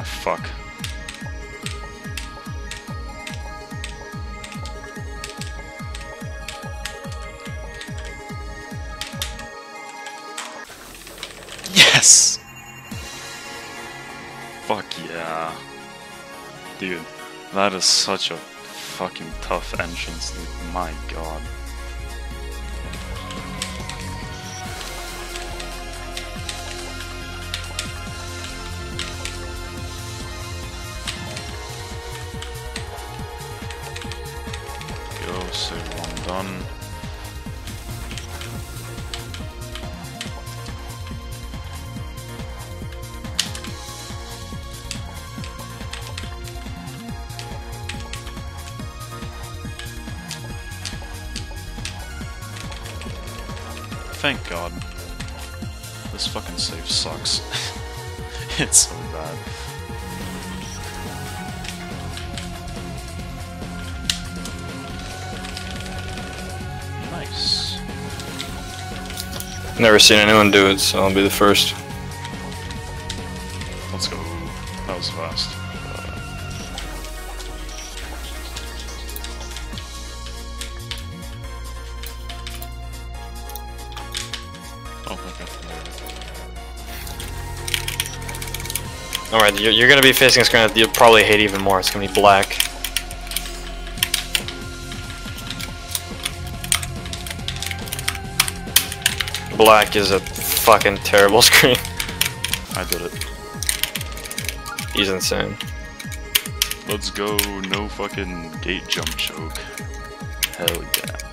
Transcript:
my fuck. Yes! Fuck yeah. Dude, that is such a fucking tough entrance, dude. My god. Save one done. Thank God. This fucking save sucks. it's Never seen anyone do it, so I'll be the first. Let's go. That was fast. Oh. Alright, you're, you're gonna be facing a screen that you'll probably hate even more. It's gonna be black. Black is a fucking terrible screen. I did it. He's insane. Let's go. No fucking gate jump choke. Hell yeah.